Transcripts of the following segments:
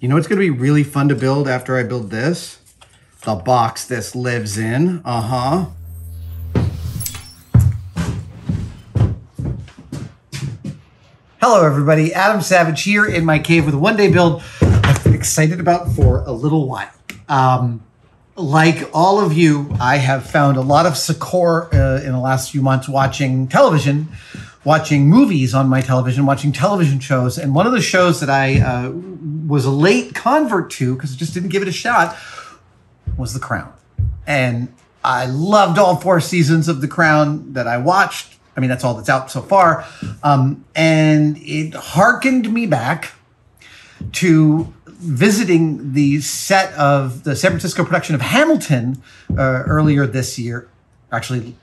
You know what's going to be really fun to build after I build this? The box this lives in. Uh-huh. Hello, everybody. Adam Savage here in my cave with a one-day build I've been excited about for a little while. Um, like all of you, I have found a lot of succor uh, in the last few months watching television, watching movies on my television, watching television shows. And one of the shows that I uh, was a late convert to because I just didn't give it a shot was The Crown. And I loved all four seasons of The Crown that I watched. I mean, that's all that's out so far. Um, and it harkened me back to visiting the set of the San Francisco production of Hamilton uh, earlier this year, actually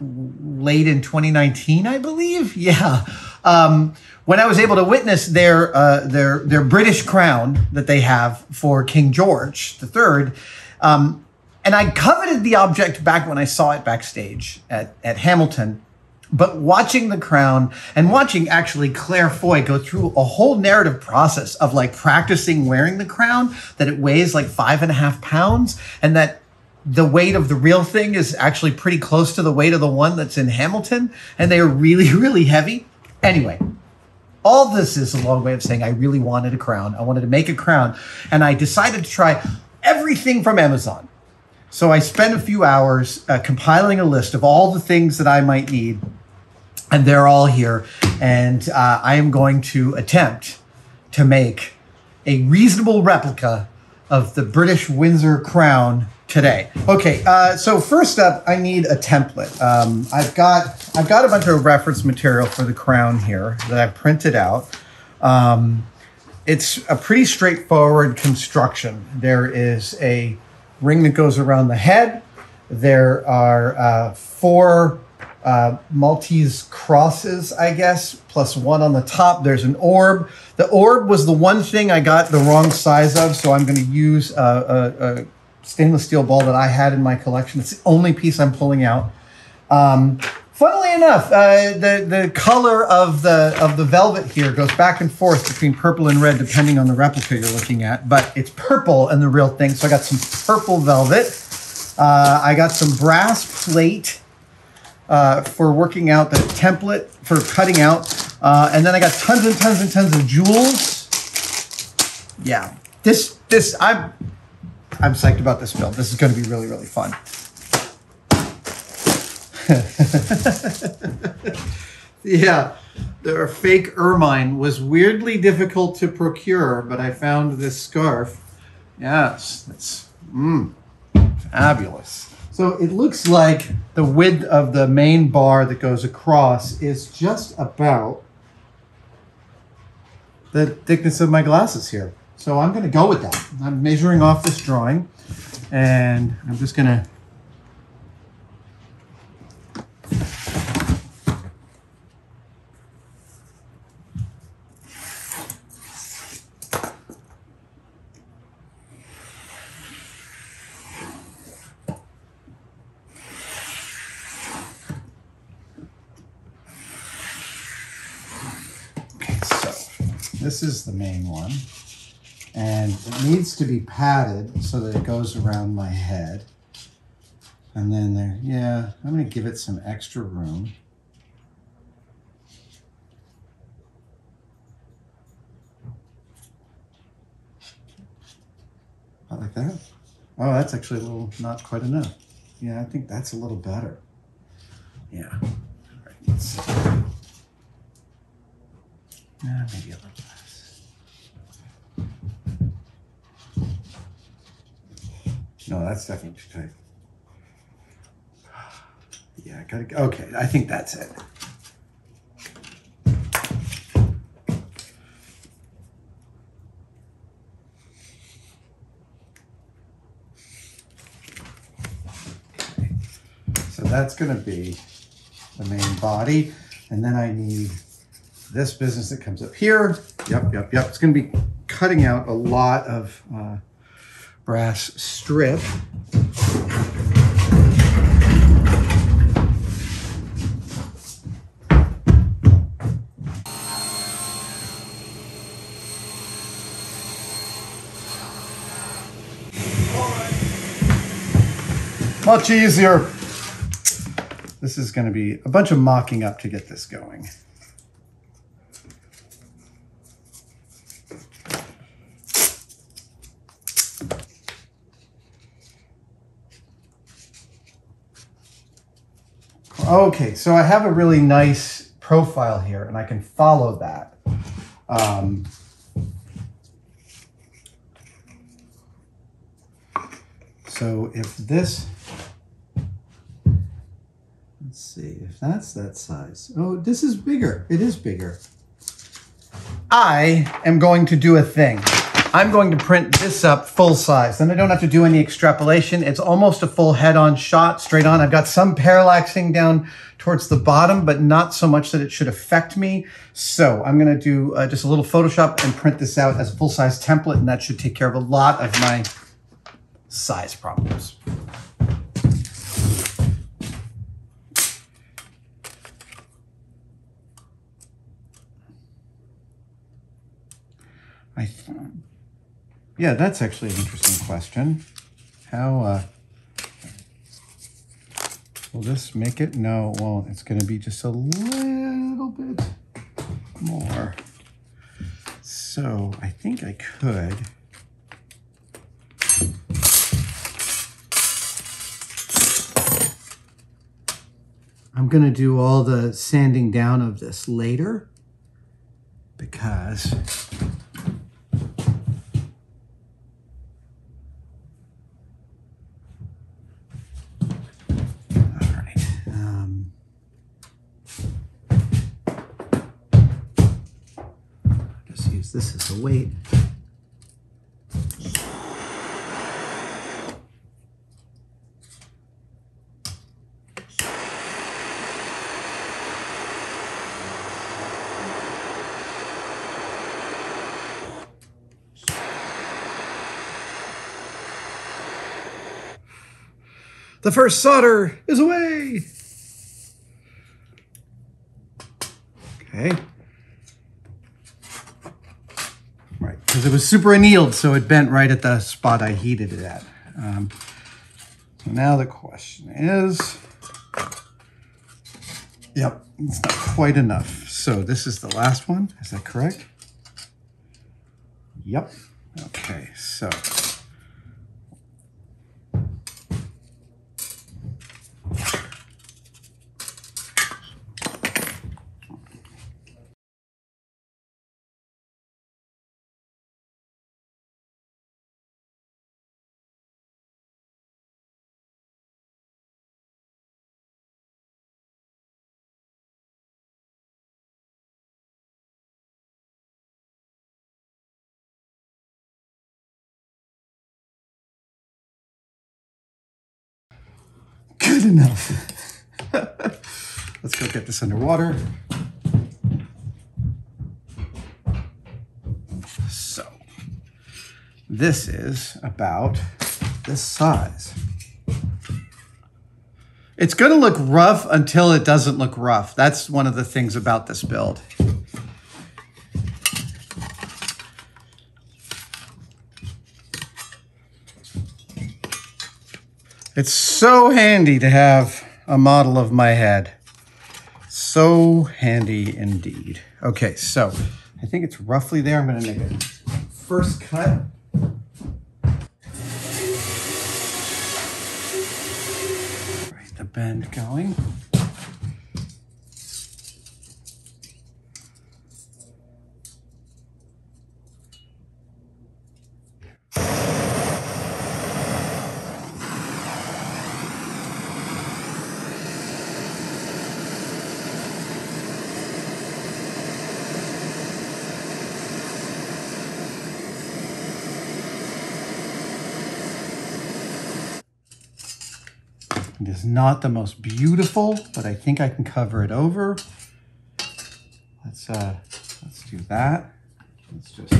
late in 2019, I believe. Yeah, um, when I was able to witness their uh, their their British crown that they have for King George III. Um, and I coveted the object back when I saw it backstage at, at Hamilton. But watching The Crown and watching actually Claire Foy go through a whole narrative process of like practicing wearing the crown, that it weighs like five and a half pounds, and that the weight of the real thing is actually pretty close to the weight of the one that's in Hamilton, and they are really, really heavy. Anyway, all this is a long way of saying I really wanted a crown. I wanted to make a crown, and I decided to try everything from Amazon. So I spent a few hours uh, compiling a list of all the things that I might need and they're all here. And uh, I am going to attempt to make a reasonable replica of the British Windsor crown today. Okay, uh, so first up, I need a template. Um, I've got I've got a bunch of reference material for the crown here that I've printed out. Um, it's a pretty straightforward construction. There is a ring that goes around the head. There are uh, four uh, Maltese crosses, I guess, plus one on the top. There's an orb. The orb was the one thing I got the wrong size of, so I'm going to use a, a, a, stainless steel ball that I had in my collection. It's the only piece I'm pulling out. Um, funnily enough, uh, the the color of the of the velvet here goes back and forth between purple and red, depending on the replica you're looking at. But it's purple and the real thing, so I got some purple velvet. Uh, I got some brass plate uh, for working out the template for cutting out. Uh, and then I got tons and tons and tons of jewels. Yeah, this, this, I'm, I'm psyched about this build. This is going to be really, really fun. yeah, the fake ermine was weirdly difficult to procure, but I found this scarf. Yes, it's mm, fabulous. So it looks like the width of the main bar that goes across is just about the thickness of my glasses here. So I'm going to go with that. I'm measuring off this drawing and I'm just going to This is the main one. And it needs to be padded so that it goes around my head. And then there, yeah, I'm going to give it some extra room. I like that. Oh, that's actually a little, not quite enough. Yeah, I think that's a little better. Yeah. All right, let's yeah, maybe a little No, that's definitely too tight. Yeah, I gotta, okay, I think that's it. So that's gonna be the main body. And then I need this business that comes up here. Yep, yep, yep. It's to be cutting out a lot of uh, brass strip. Much easier. This is gonna be a bunch of mocking up to get this going. Okay, so I have a really nice profile here and I can follow that. Um, so if this, let's see, if that's that size. Oh, this is bigger. It is bigger. I am going to do a thing. I'm going to print this up full size. Then I don't have to do any extrapolation. It's almost a full head-on shot, straight on. I've got some parallaxing down towards the bottom, but not so much that it should affect me. So I'm gonna do uh, just a little Photoshop and print this out as a full-size template, and that should take care of a lot of my size problems. I yeah, that's actually an interesting question. How uh, will this make it? No, well, it's going to be just a little bit more. So I think I could. I'm going to do all the sanding down of this later because this is the weight. The first solder is away. Okay. because it was super annealed, so it bent right at the spot I heated it at. Um, so now the question is, yep, it's not quite enough. So this is the last one, is that correct? Yep, okay, so Good enough. Let's go get this underwater. So, this is about this size. It's going to look rough until it doesn't look rough. That's one of the things about this build. It's so handy to have a model of my head. So handy indeed. Okay, so I think it's roughly there. I'm to make a first cut. Right, the bend going. Not the most beautiful, but I think I can cover it over. Let's uh, let's do that. Let's just.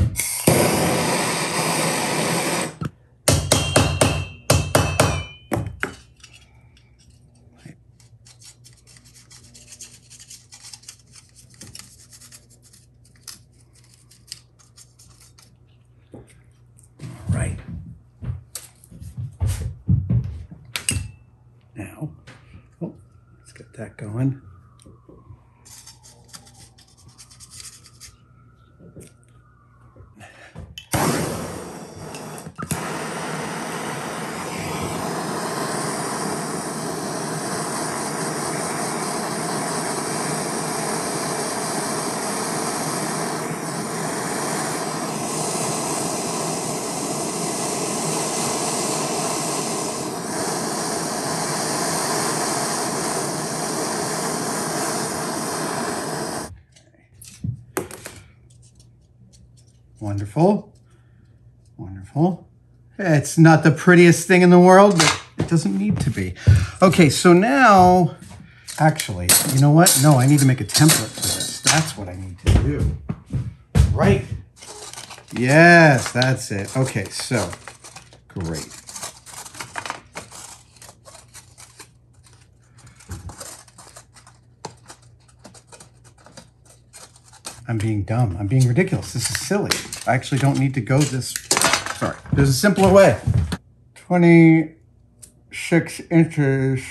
Wonderful. Wonderful. It's not the prettiest thing in the world, but it doesn't need to be. Okay, so now, actually, you know what? No, I need to make a template for this. That's what I need to do. Right. Yes, that's it. Okay, so, great. I'm being dumb. I'm being ridiculous. This is silly. I actually don't need to go this. Sorry. There's a simpler way. 26 inches,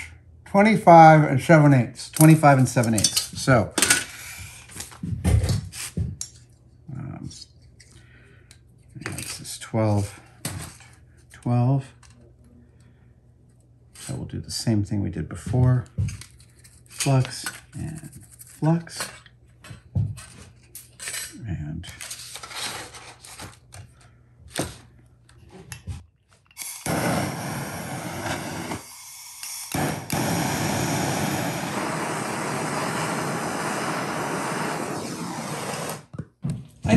25 and 7 eighths. 25 and 7 eighths. So, um, this is 12. 12. I will do the same thing we did before. Flux and flux and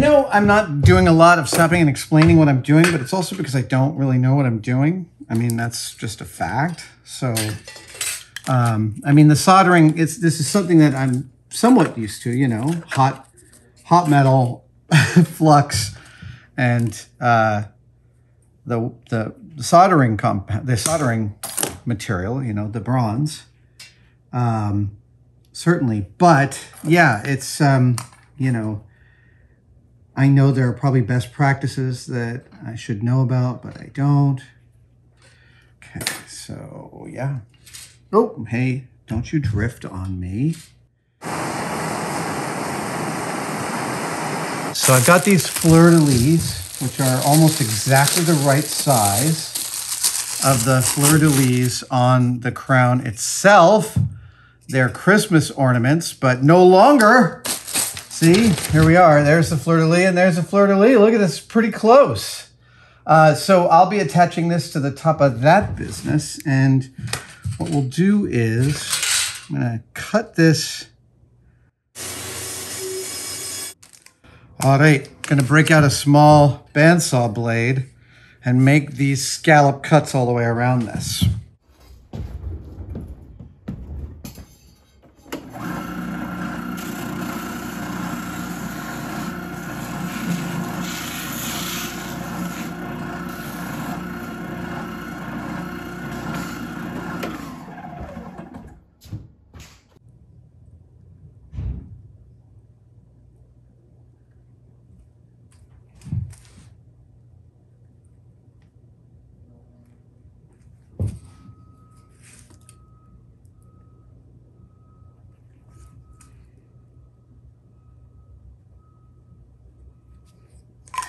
know I'm not doing a lot of stopping and explaining what I'm doing, but it's also because I don't really know what I'm doing. I mean, that's just a fact. So, um, I mean, the soldering, it's this is something that I'm somewhat used to, you know, hot hot metal, flux, and uh, the, the soldering compound, the soldering material, you know, the bronze. Um, certainly, but yeah, it's um, you know, I know there are probably best practices that I should know about, but I don't. Okay, so yeah. Oh, hey, don't you drift on me. So I've got these fleur-de-lis, which are almost exactly the right size of the fleur-de-lis on the crown itself. They're Christmas ornaments, but no longer. See, here we are. There's the fleur-de-lis and there's the fleur-de-lis. Look at this, pretty close. Uh, so I'll be attaching this to the top of that business. And what we'll do is I'm to cut this All right, gonna break out a small bandsaw blade and make these scallop cuts all the way around this.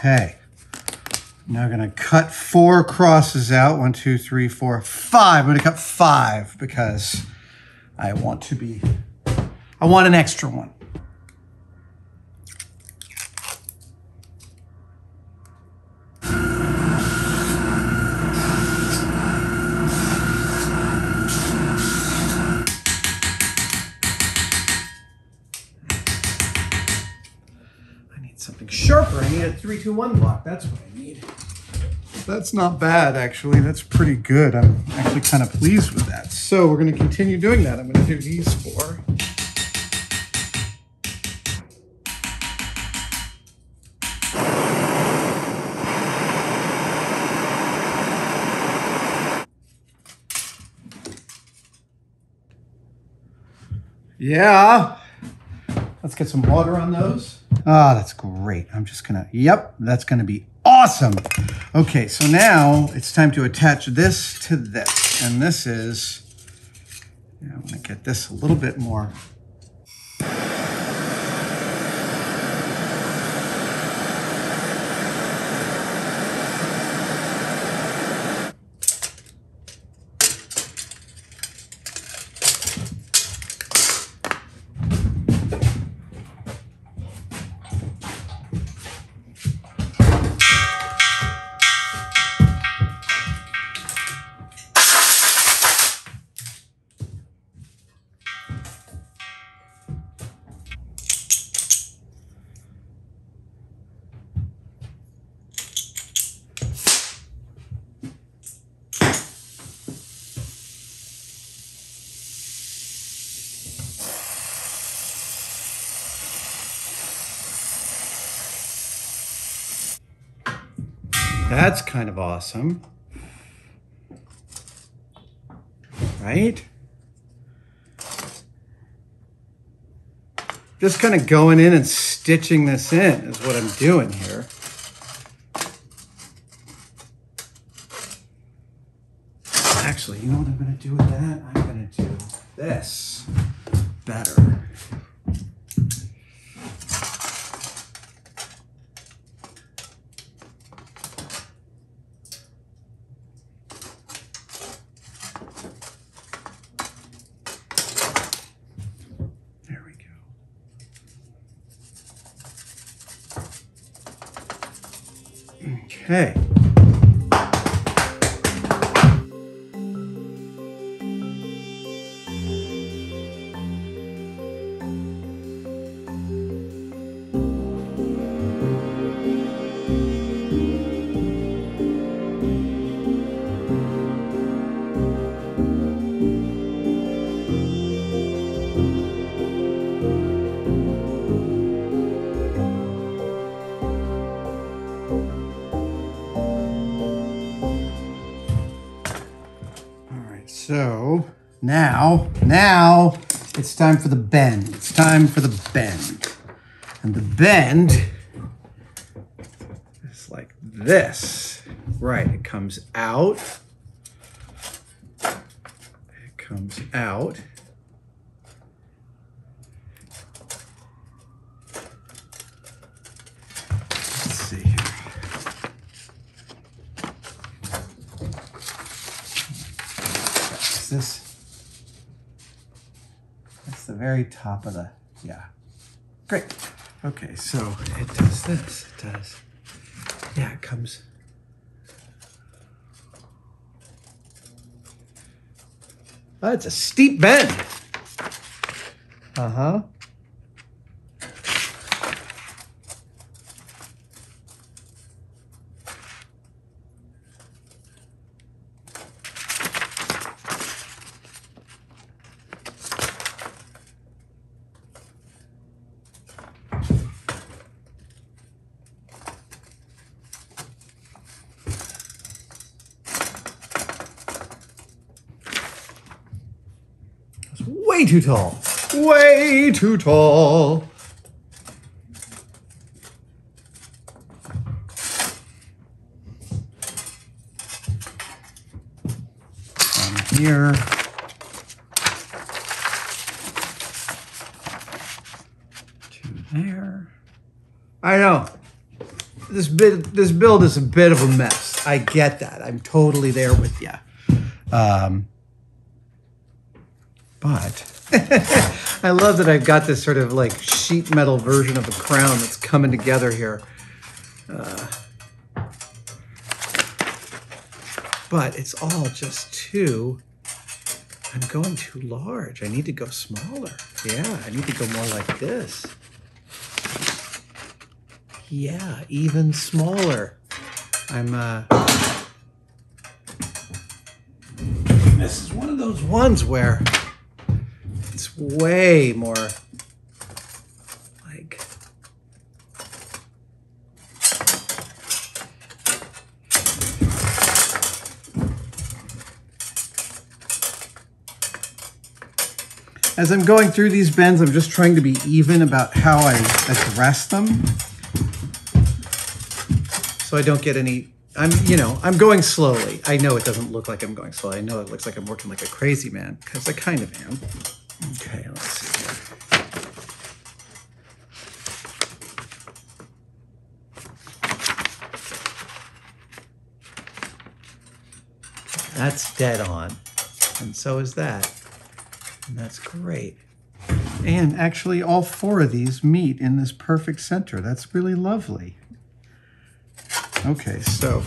Okay. Now I'm to cut four crosses out. One, two, three, four, five. I'm to cut five because I want to be, I want an extra one. One block. That's what I need. That's not bad, actually. That's pretty good. I'm actually kind of pleased with that. So we're going to continue doing that. I'm going to do these four. Yeah. Let's get some water on those. Oh, that's great. I'm just gonna, yep, that's gonna be awesome. Okay, so now it's time to attach this to this. And this is Yeah, I want to get this a little bit more. That's kind of awesome. Right? Just kind of going in and stitching this in is what I'm doing here. It's time for the bend. It's time for the bend. And the bend is like this. Right, it comes out. It comes out. Let's see here. Is this? That's the very top of the, yeah. Great. Okay, so it does this. It does. Yeah, it comes. That's a steep bend. Uh huh. It's way too tall. Way too tall. From here. To there. I know. This bit this build is a bit of a mess. I get that. I'm totally there with you. Um, but I love that I've got this sort of like sheet metal version of a crown that's coming together here. Uh, but it's all just too, I'm going too large. I need to go smaller. Yeah, I need to go more like this. Yeah, even smaller. I'm, uh, this is one of those ones where way more like as I'm going through these bends, I'm just trying to be even about how I address them so I don't get any I'm, you know, I'm going slowly. I know it doesn't look like I'm going slowly. I know it looks like I'm working like a crazy man because I kind of am. Okay, let's see here. That's dead on. And so is that. And that's great. And actually, all four of these meet in this perfect center. That's really lovely. Okay, so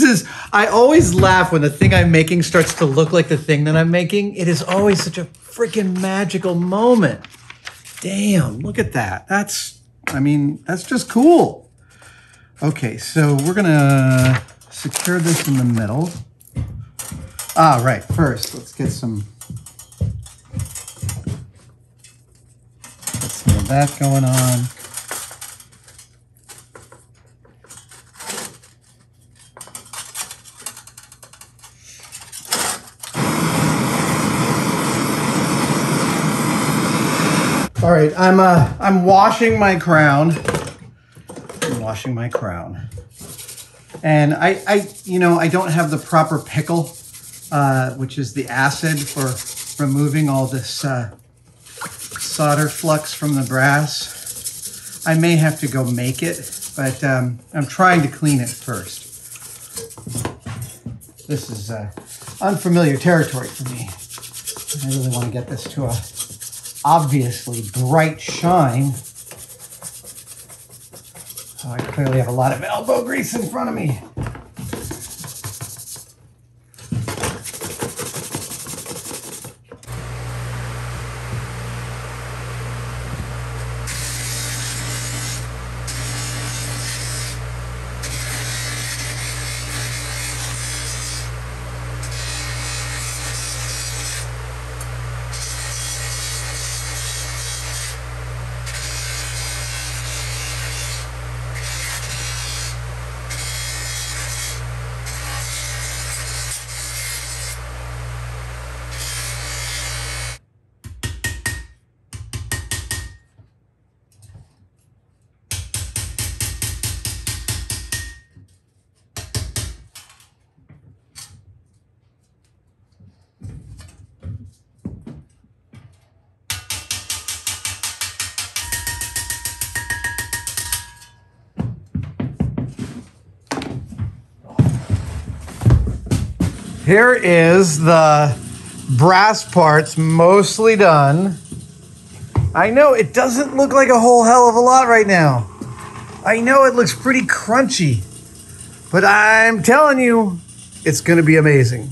this is I always laugh when the thing I'm making starts to look like the thing that I'm making. It is always such a freaking magical moment. Damn, look at that. That's I mean, that's just cool. Okay, so we're gonna secure this in the middle. Ah, right. First, let's get some get some of that going on. All right, I'm uh I'm washing my crown. I'm washing my crown. And I I you know, I don't have the proper pickle, uh, which is the acid for removing all this uh, solder flux from the brass. I may have to go make it, but um, I'm trying to clean it first. This is uh, unfamiliar territory for me. I really want to get this to a obviously bright shine. So I clearly have a lot of elbow grease in front of me. Here is the brass parts mostly done. I know it doesn't look like a whole hell of a lot right now. I know it looks pretty crunchy, but I'm telling you, it's going to be amazing.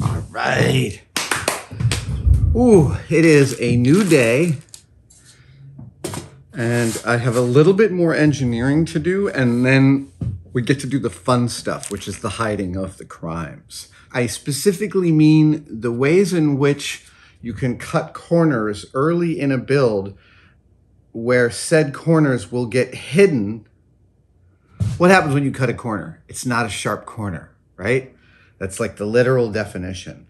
All right. Ooh, it is a new day. And I have a little bit more engineering to do, and then we get to do the fun stuff, which is the hiding of the crimes. I specifically mean the ways in which you can cut corners early in a build where said corners will get hidden. What happens when you cut a corner? It's not a sharp corner, right? That's like the literal definition.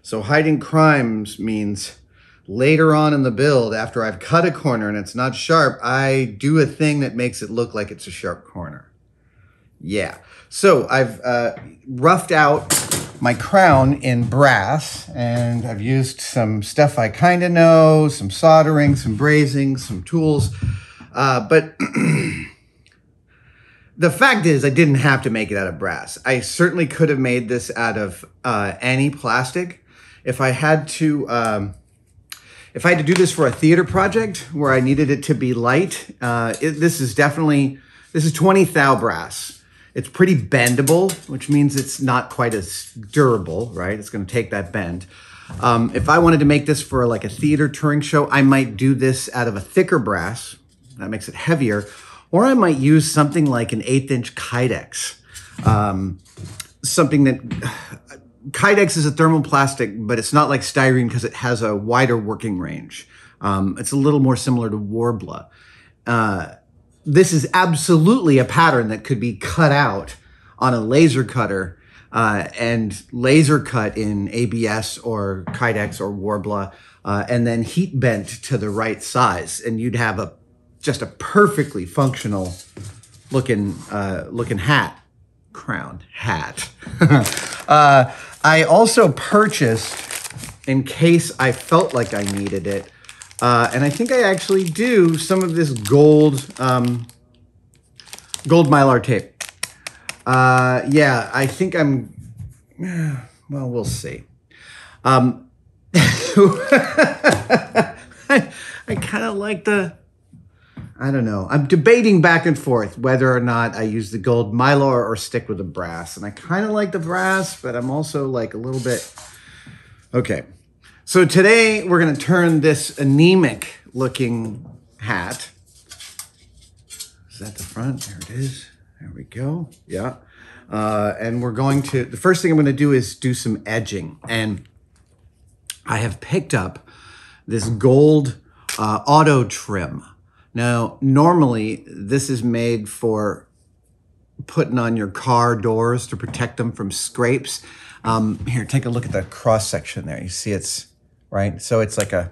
So hiding crimes means later on in the build, after I've cut a corner and it's not sharp, I do a thing that makes it look like it's a sharp corner. Yeah. So I've uh, roughed out my crown in brass and I've used some stuff I kind of know, some soldering, some brazing, some tools. Uh, but the fact is I didn't have to make it out of brass. I certainly could have made this out of uh, any plastic. If I had to, um, if I had to do this for a theater project where I needed it to be light, uh, it, this is definitely, this is 20 thou brass. It's pretty bendable, which means it's not quite as durable, right? It's gonna take that bend. Um, if I wanted to make this for like a theater touring show, I might do this out of a thicker brass. That makes it heavier. Or I might use something like an eighth inch Kydex. Um, something that Kydex is a thermoplastic, but it's not like styrene because it has a wider working range. Um, it's a little more similar to Worbla. Uh, this is absolutely a pattern that could be cut out on a laser cutter uh, and laser cut in ABS or Kydex or Worbla, uh, and then heat bent to the right size, and you'd have a just a perfectly functional looking uh, looking hat crown hat. I also purchased in case I felt like I needed it. Uh, and I think I actually do some of this gold um, gold mylar tape. Uh, yeah, I think I'm. Well, we'll see. Um, I, I kind of like the. I don't know. I'm debating back and forth whether or not I use the gold mylar or stick with the brass. And I kind of like the brass, but I'm also like a little bit. Okay. So today we're going to turn this anemic looking hat. Is that the front? There it is. There we go. Yeah. Uh, and we're going to, the first thing I'm going to do is do some edging. And I have picked up this gold uh, auto trim. Now, normally this is made for putting on your car doors to protect them from scrapes. Um, here, take a look at the cross section there. You see it's, right? So it's like a,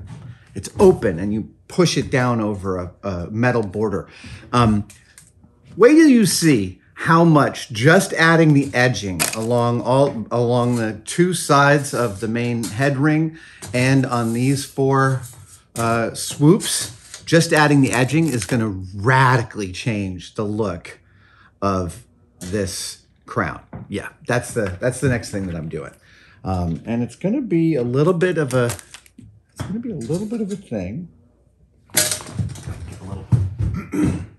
it's open and you push it down over a, a metal border. Um, wait till you see how much just adding the edging along all along the two sides of the main head ring and on these four uh, swoops, just adding the edging is going to radically change the look of this crown. Yeah, that's the that's the next thing that I'm doing, um, and it's going to be a little bit of a it's going to be a little bit of a thing.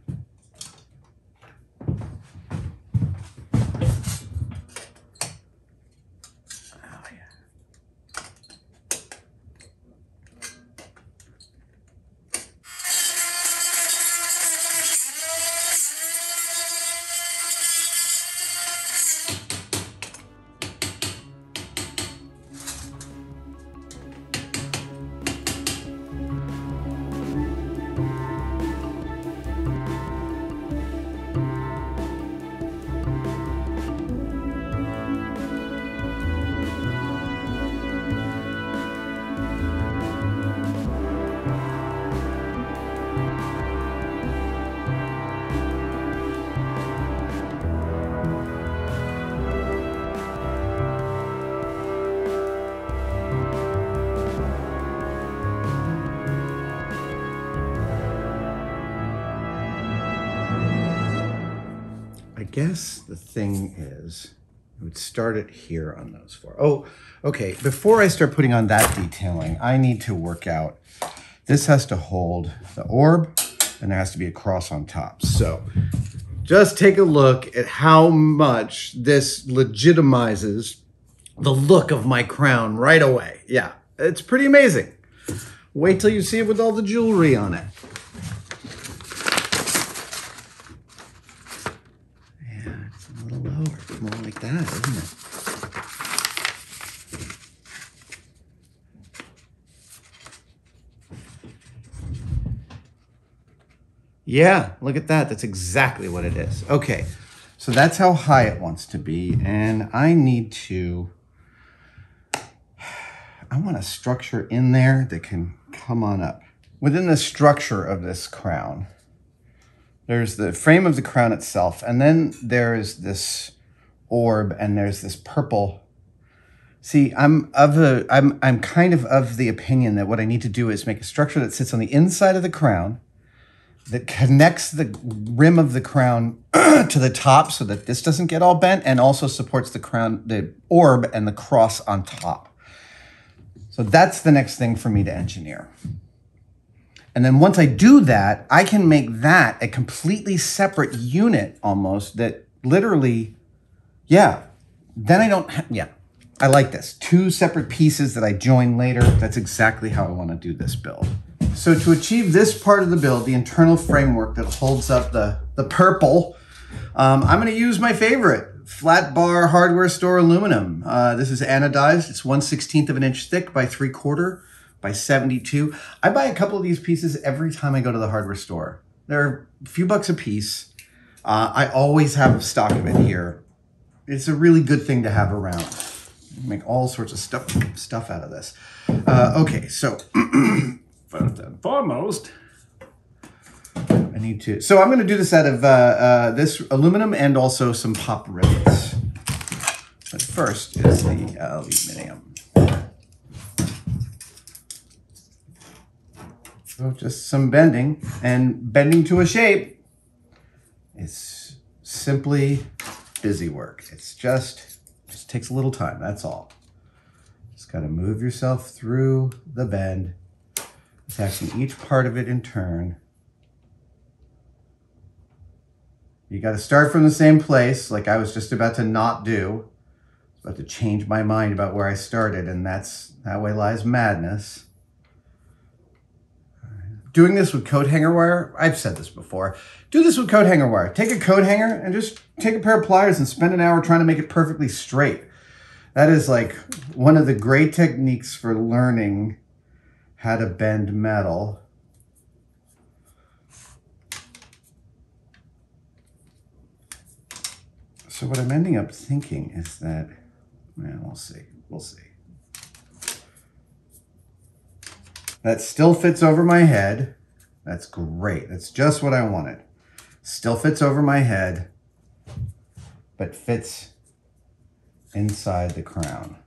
would start it here on those four. Oh, okay. Before I start putting on that detailing, I need to work out. This has to hold the orb, and there has to be a cross on top. So just take a look at how much this legitimizes the look of my crown right away. Yeah, it's pretty amazing. Wait till you see it with all the jewelry on it. That, isn't it? Yeah, look at that. That's exactly what it is. Okay, so that's how high it wants to be. And I need to, I want a structure in there that can come on up. Within the structure of this crown, there's the frame of the crown itself, and then there is this orb and there's this purple. See, I'm of the I'm I'm kind of of the opinion that what I need to do is make a structure that sits on the inside of the crown that connects the rim of the crown to the top so that this doesn't get all bent and also supports the crown, the orb and the cross on top. So that's the next thing for me to engineer. And then once I do that, I can make that a completely separate unit almost that literally yeah. Then I don't, yeah. I like this. Two separate pieces that I join later. That's exactly how I want to do this build. So to achieve this part of the build, the internal framework that holds up the, the purple, um, I'm going to use my favorite, flat bar hardware store aluminum. Uh, this is anodized. It's 1 16th of an inch thick by 3 quarter by 72. I buy a couple of these pieces every time I go to the hardware store. They're a few bucks a piece. Uh, I always have stock of it here. It's a really good thing to have around. Make all sorts of stuff stuff out of this. Uh, okay, so first and foremost, I need to. So I'm going to do this out of uh, uh, this aluminum and also some pop rivets. But first is the aluminium. So just some bending and bending to a shape. It's simply busy work. It's just just takes a little time. That's all. Just got to move yourself through the bend, attaching each part of it in turn. You got to start from the same place, like I was just about to not do. About to change my mind about where I started, and that's that way lies madness. Doing this with coat hanger wire, I've said this before. Do this with coat hanger wire. Take a coat hanger and just take a pair of pliers and spend an hour trying to make it perfectly straight. That is like one of the great techniques for learning how to bend metal. So what I'm ending up thinking is that, well, we'll see, we'll see. That still fits over my head. That's great. That's just what I wanted. Still fits over my head, but fits inside the crown.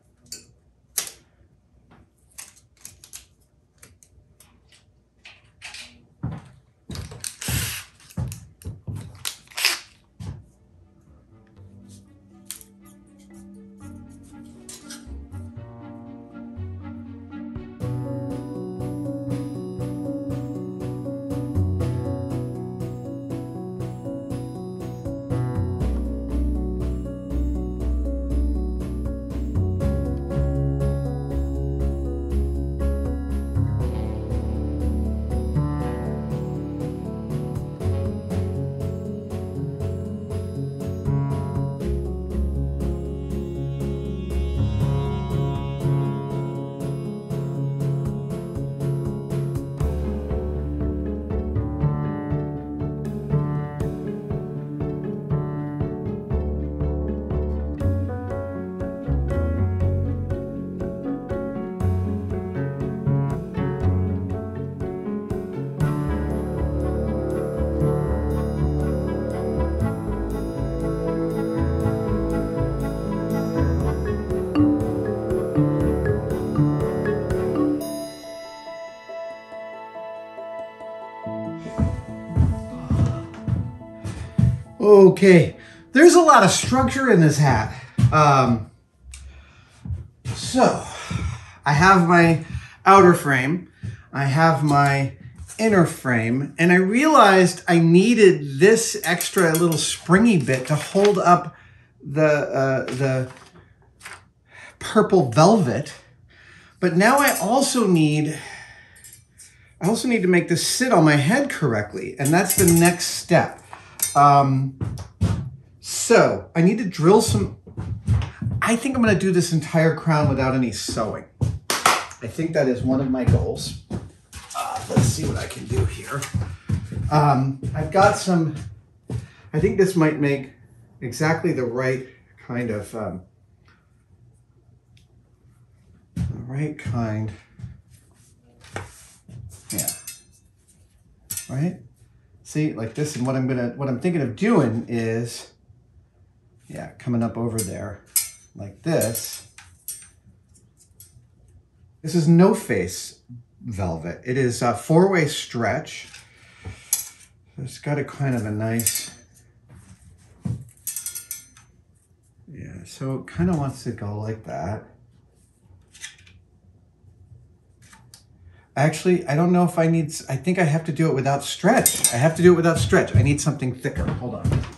Okay, there's a lot of structure in this hat. Um, so, I have my outer frame, I have my inner frame, and I realized I needed this extra little springy bit to hold up the, uh, the purple velvet. But now I also need, I also need to make this sit on my head correctly, and that's the next step. Um, so I need to drill some, I think I'm gonna do this entire crown without any sewing. I think that is one of my goals. Uh, let's see what I can do here. Um, I've got some, I think this might make exactly the right kind of, um, the right kind, yeah, right? See, like this, and what I'm gonna, what I'm thinking of doing is, yeah, coming up over there, like this. This is no face velvet. It is a four-way stretch. It's got a kind of a nice, yeah, so it kind of wants to go like that. Actually, I don't know if I need, I think I have to do it without stretch. I have to do it without stretch. I need something thicker. Hold on.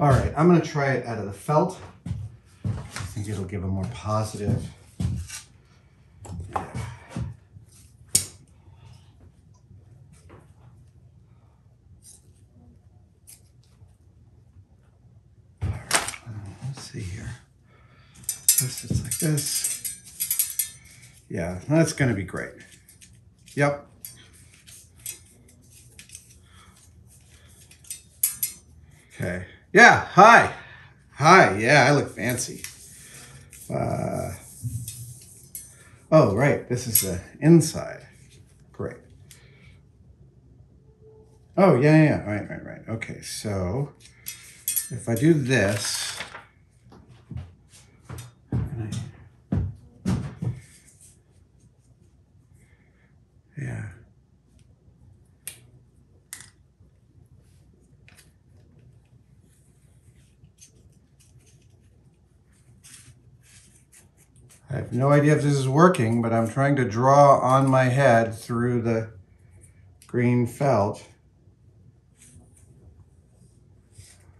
All right, I'm gonna try it out of the felt. I think it'll give a more positive. Yeah. Let's see here. This is like this. Yeah, that's gonna be great. Yep, Okay. Yeah. Hi. Hi. Yeah, I look fancy. Uh, oh, right. This is the inside. Great. Oh, yeah, yeah. Right, right, right. Okay, so if I do this, yeah. I have no idea if this is working, but I'm trying to draw on my head through the green felt.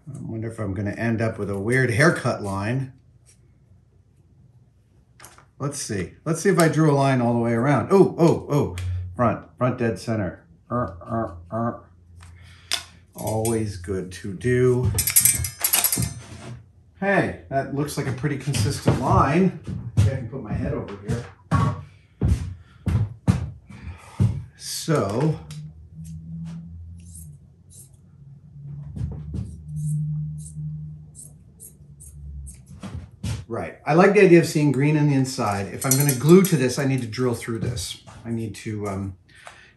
I wonder if I'm going to end up with a weird haircut line. Let's see. Let's see if I drew a line all the way around. Oh, oh, oh. Front. Front dead center. Uh, uh, uh. Always good to do. Hey, that looks like a pretty consistent line. I can put my head over here. So, right. I like the idea of seeing green on the inside. If I'm going to glue to this, I need to drill through this. I need to um,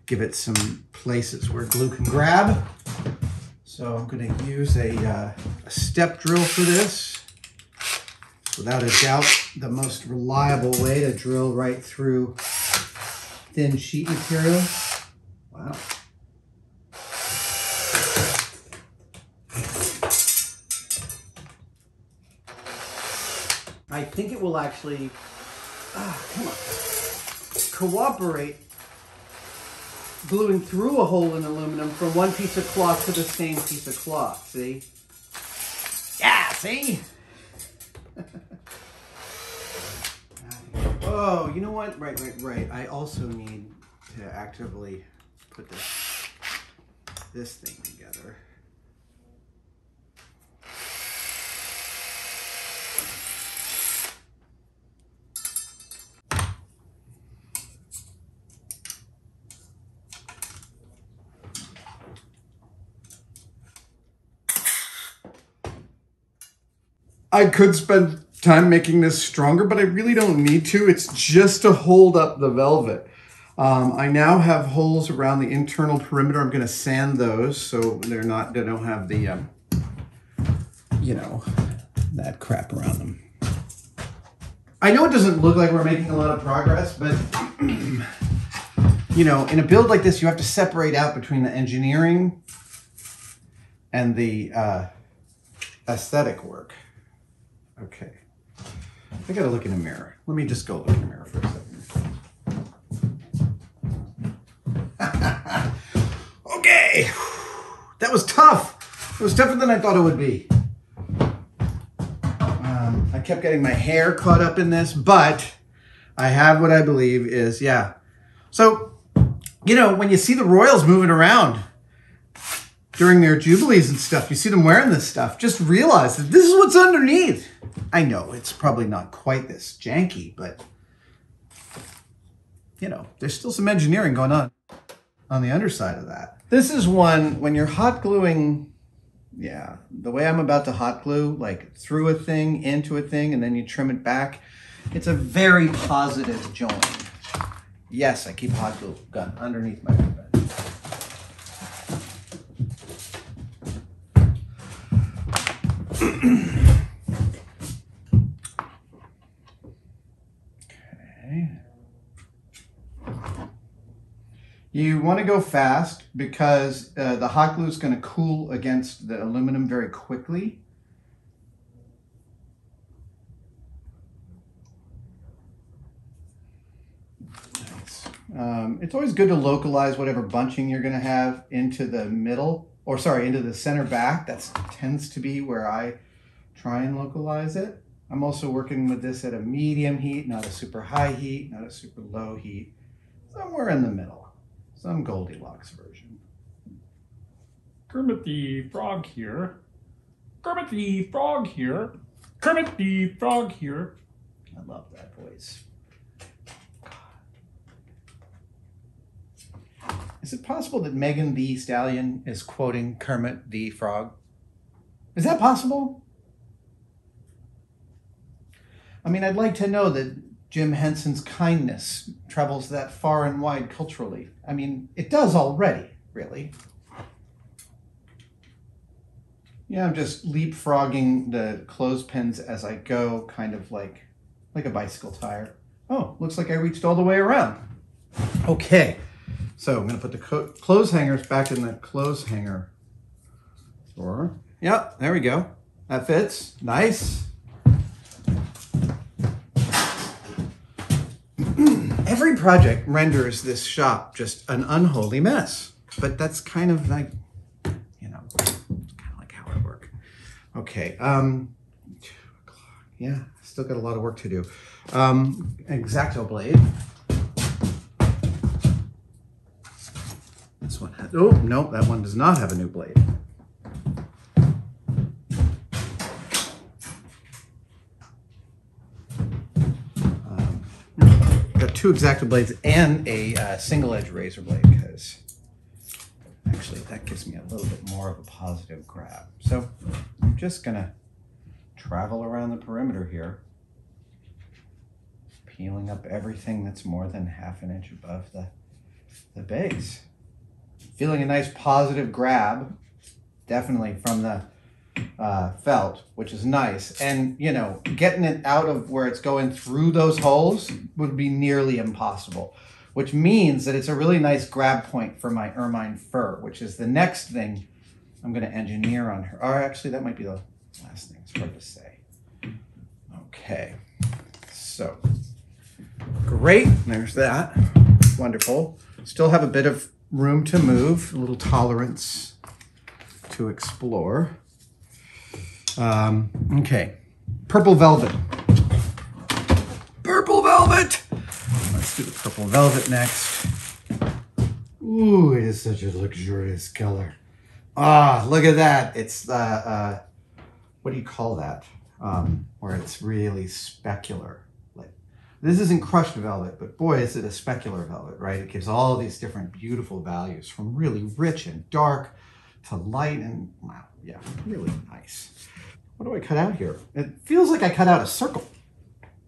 give it some places where glue can grab. So I'm going to use a, uh, a step drill for this. Without a doubt, the most reliable way to drill right through thin sheet material. Wow. I think it will actually, ah, come on, cooperate gluing through a hole in aluminum from one piece of cloth to the same piece of cloth, see? Yeah, see? oh, you know what? Right, right, right. I also need to actively put this, this thing together. I could spend time making this stronger, but I really don't need to. It's just to hold up the velvet. Um, I now have holes around the internal perimeter. I'm going to sand those so they're not, they don't have the, um, you know, that crap around them. I know it doesn't look like we're making a lot of progress, but you know, in a build like this, you have to separate out between the engineering and the uh, aesthetic work. Okay. I gotta look in the mirror. Let me just go look in the mirror for a second. okay. That was tough. It was tougher than I thought it would be. Um, I kept getting my hair caught up in this, but I have what I believe is, yeah. So, you know, when you see the Royals moving around, during their jubilees and stuff, you see them wearing this stuff, just realize that this is what's underneath. I know it's probably not quite this janky, but you know, there's still some engineering going on on the underside of that. This is one when you're hot gluing, yeah, the way I'm about to hot glue, like through a thing, into a thing, and then you trim it back. It's a very positive join. Yes, I keep hot glue gun underneath my okay. You want to go fast because uh, the hot glue is going to cool against the aluminum very quickly. Um, it's always good to localize whatever bunching you're going to have into the middle or sorry, into the center back. That tends to be where I try and localize it. I'm also working with this at a medium heat, not a super high heat, not a super low heat. Somewhere in the middle. Some Goldilocks version. Kermit the Frog here. Kermit the Frog here. Kermit the Frog here. I love that voice. God. Is it possible that Megan Thee Stallion is quoting Kermit the Frog? Is that possible? I mean, I'd like to know that Jim Henson's kindness travels that far and wide culturally. I mean, it does already, really. Yeah, I'm just leapfrogging the clothespins as I go, kind of like like a bicycle tire. Oh, looks like I reached all the way around. Okay, so I'm to put the clothes hangers back in the clothes hanger drawer. Yep, there we go. That fits. Nice. Project renders this shop just an unholy mess, but that's kind of like, you know, kind of like how I work. Okay, um. Yeah, still got a lot of work to do. Um, X-Acto blade. This one has, oh, no, that one does not have a new blade. Two X-Acto blades and a uh, single edge razor blade because actually that gives me a little bit more of a positive grab. So I'm just gonna travel around the perimeter here, peeling up everything that's more than half an inch above the, the base feeling a nice positive grab, definitely from the uh, felt, which is nice. And, you know, getting it out of where it's going through those holes would be nearly impossible, which means that it's a really nice grab point for my ermine fur, which is the next thing I'm going to engineer on her. Or actually, that might be the last thing. It's hard to say. Okay. So, great. There's that. Wonderful. Still have a bit of room to move, a little tolerance to explore. Um, okay, purple velvet. Purple velvet! Let's do the purple velvet next. Ooh, it is such a luxurious color. Ah, look at that. It's the, uh, what do you call that? Um, where it's really specular. Like This isn't crushed velvet, but boy, is it a specular velvet, right? It gives all these different beautiful values from really rich and dark to light and, wow, yeah, really nice. What do I cut out here? It feels like I cut out a circle.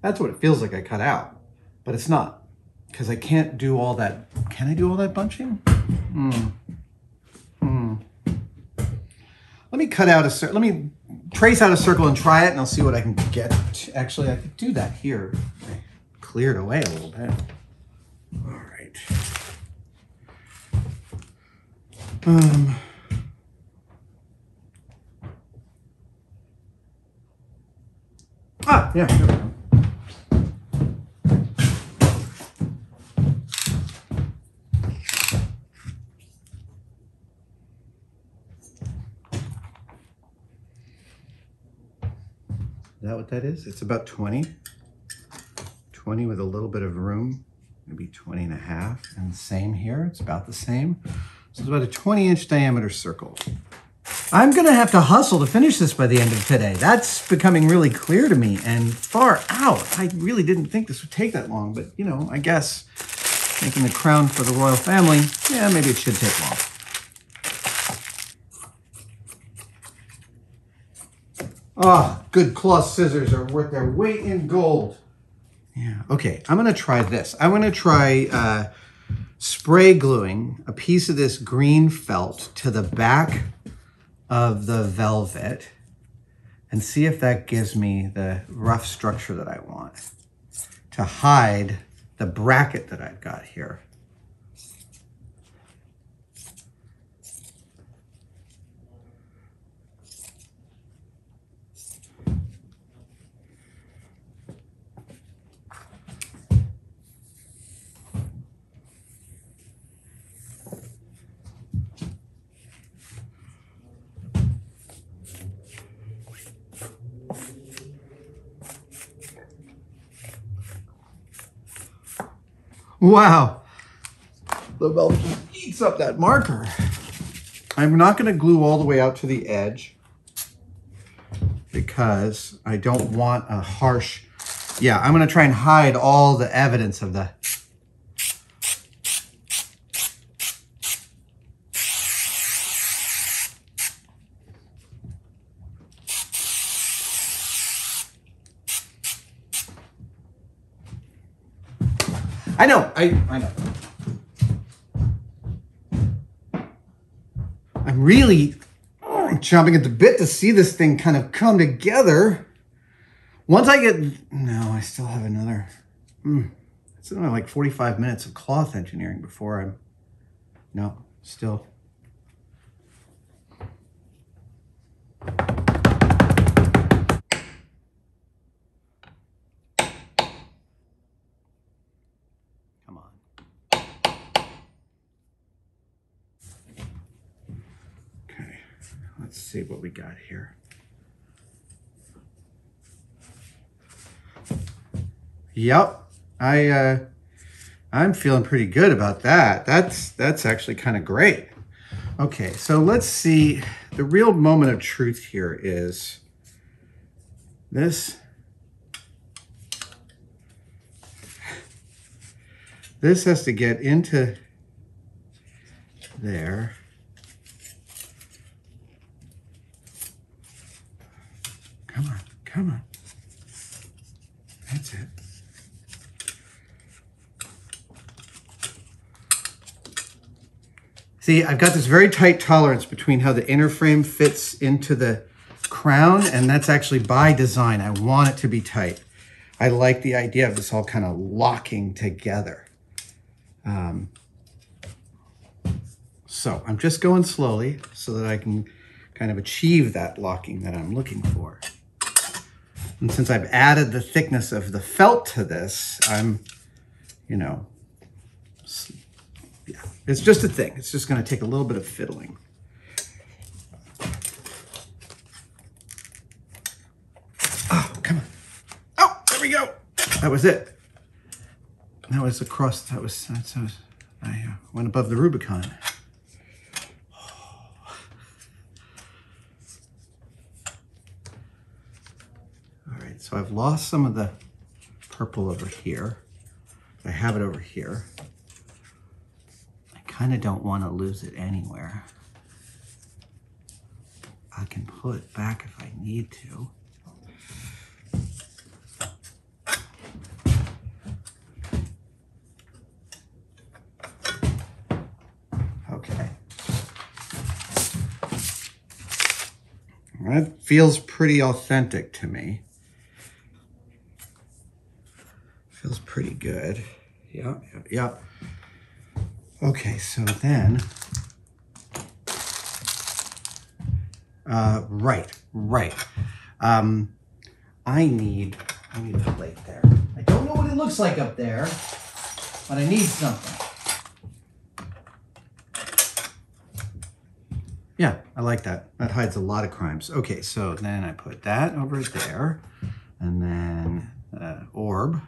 That's what it feels like I cut out, but it's not because I can't do all that. Can I do all that bunching? Hmm. Hmm. Let me cut out a circle. Let me trace out a circle and try it, and I'll see what I can get. Actually, I could do that here I cleared away a little bit. All right. Um, ah, yeah, Is that what that is? It's about 20. 20 with a little bit of room, maybe 20 and a half. And same here, it's about the same. So it's about a 20 inch diameter circle. I'm gonna have to hustle to finish this by the end of today. That's becoming really clear to me and far out. I really didn't think this would take that long, but you know, I guess making the crown for the royal family, yeah, maybe it should take long. Ah, oh, good cloth scissors are worth their weight in gold. Yeah. Okay. I'm going to try this. I'm going to try uh, spray gluing a piece of this green felt to the back of the velvet and see if that gives me the rough structure that I want to hide the bracket that I've got here. Wow. The just eats up that marker. I'm not going to glue all the way out to the edge because I don't want a harsh Yeah, I'm going to try and hide all the evidence of the I know. I I know. I'm really chomping at the bit to see this thing kind of come together. Once I get no, I still have another. Mm, it's only like 45 minutes of cloth engineering before I'm. No, still. See what we got here. Yep, I uh, I'm feeling pretty good about that. That's that's actually kind of great. Okay, so let's see. The real moment of truth here is this. This has to get into there. Come on, come on. That's it. See, I've got this very tight tolerance between how the inner frame fits into the crown, and that's actually by design. I want it to be tight. I like the idea of this all kind of locking together. Um, so I'm just going slowly so that I can kind of achieve that locking that I'm looking for. And since I've added the thickness of the felt to this, I'm, you know, yeah, it's just a thing. It's just going to take a little bit of fiddling. Oh, come on. Oh, there we go. That was it. That was across, that was, that was I uh, went above the Rubicon. So I've lost some of the purple over here. I have it over here. I kind of don't want to lose it anywhere. I can pull it back if I need to. Okay. That feels pretty authentic to me. Feels pretty good. Yep, yep, yeah. Okay, so then, uh, right, right. Um, I need, I need a plate there. I don't know what it looks like up there, but I need something. Yeah, I like that. That hides a lot of crimes. Okay, so then I put that over there, and then uh, orb,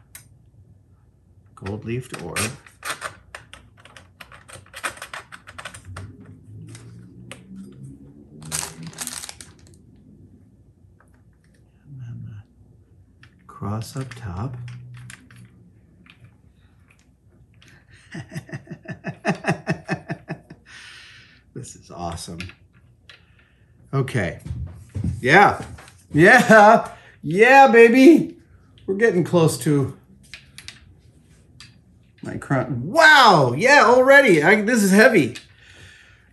gold leafed orb. And then the cross up top. This is awesome. Okay. Yeah. Yeah. Yeah, baby. We're getting close to my crown. Wow. Yeah, already. I, this is heavy.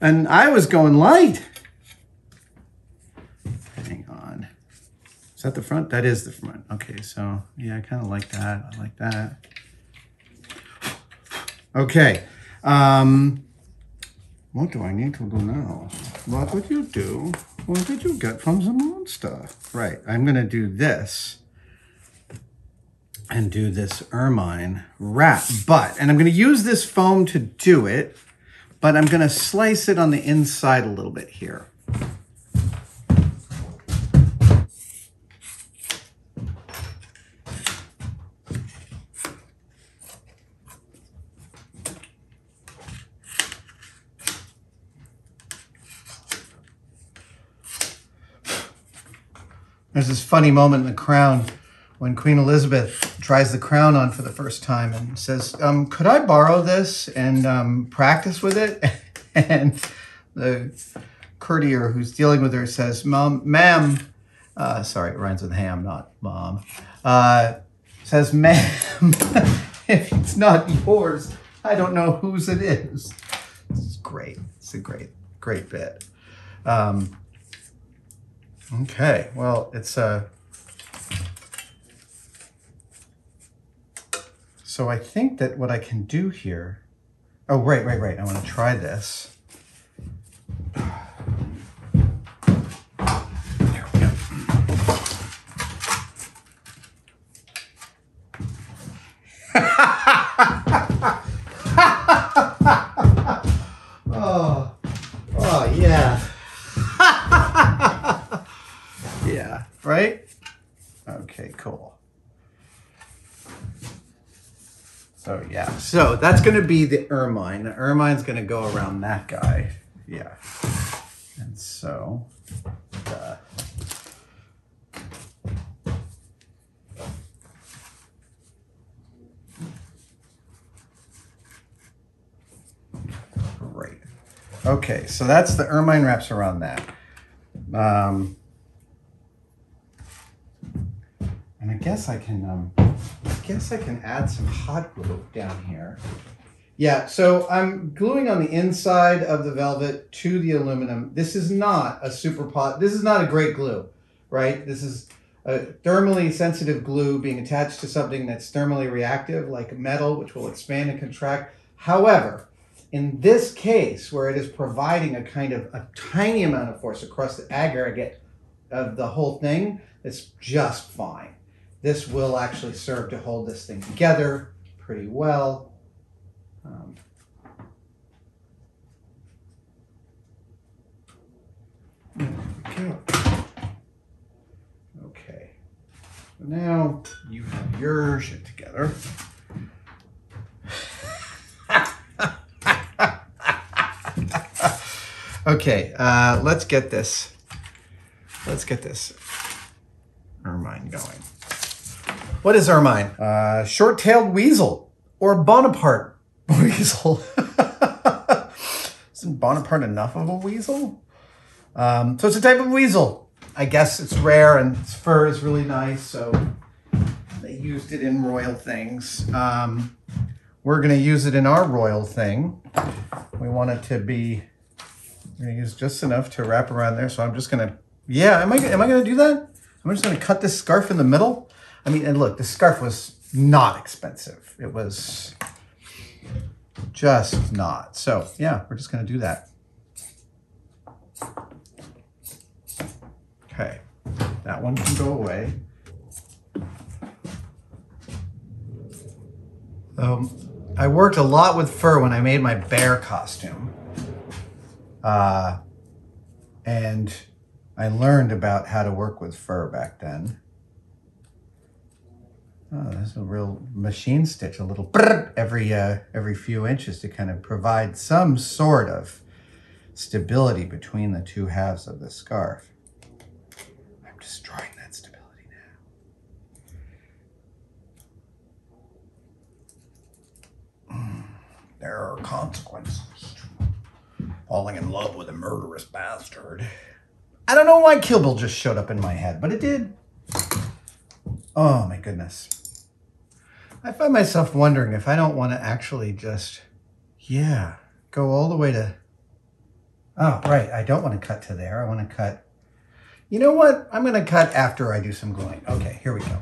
And I was going light. Hang on. Is that the front? That is the front. Okay, so yeah, I kind of like that. I like that. Okay. Um, what do I need to do now? What would you do? What did you get from the monster? Right, I'm gonna do this and do this ermine wrap, but, and I'm gonna use this foam to do it, but I'm gonna slice it on the inside a little bit here. There's this funny moment in the crown when Queen Elizabeth tries the crown on for the first time and says, um, "Could I borrow this and um, practice with it?" and the courtier who's dealing with her says, "Mom, ma'am, uh, sorry, it rhymes with ham, not mom." Uh, says, "Ma'am, if it's not yours, I don't know whose it is." Is great. It's a great, great bit. Um, okay, well, it's uh, so I think that what I can do here. Oh, right, right, right. I want to try this. There we go. oh, oh yeah. yeah, right? Okay, cool. So that's gonna be the ermine. The ermine's gonna go around that guy. Yeah. And so uh, Great. Okay, so that's the ermine wraps around that. Um, and I guess I can, um, I guess I can add some hot glue down here. Yeah, so I'm gluing on the inside of the velvet to the aluminum. This is not a super pot. This is not a great glue, right? This is a thermally sensitive glue being attached to something that's thermally reactive, like metal, which will expand and contract. However, in this case, where it is providing a kind of a tiny amount of force across the aggregate of the whole thing, it's just fine. This will actually serve to hold this thing together pretty well. Um. Okay. Now you have your shit together. okay, uh, let's get this. Let's get this ermine going. What is ermine? Uh, short-tailed weasel or Bonaparte weasel. Isn't Bonaparte enough of a weasel? Um, so it's a type of weasel. I guess it's rare and its fur is really nice, so they used it in royal things. Um, we're going to use it in our royal thing. We want it to be, going to use just enough to wrap around there. So I'm just going to, yeah, am I, am I going to do that? I'm just going to cut this scarf in the middle. I mean, and look, the scarf was not expensive. It was just not. So yeah, we're just going to do that. Okay, that one can go away. Um, I worked a lot with fur when I made my bear costume. Uh, and I learned about how to work with fur back then. Oh, there's a real machine stitch, a little every uh, every few inches to kind of provide some sort of stability between the two halves of the scarf. I'm destroying that stability now. Mm, there are consequences falling in love with a murderous bastard. I don't know why Kill Bill just showed up in my head, but it did. Oh my goodness. I find myself wondering if I don't want to actually just, yeah, go all the way to, oh, right. I don't want to cut to there. I want to cut, you know what? I'm going to cut after I do some gluing. Okay, here we go.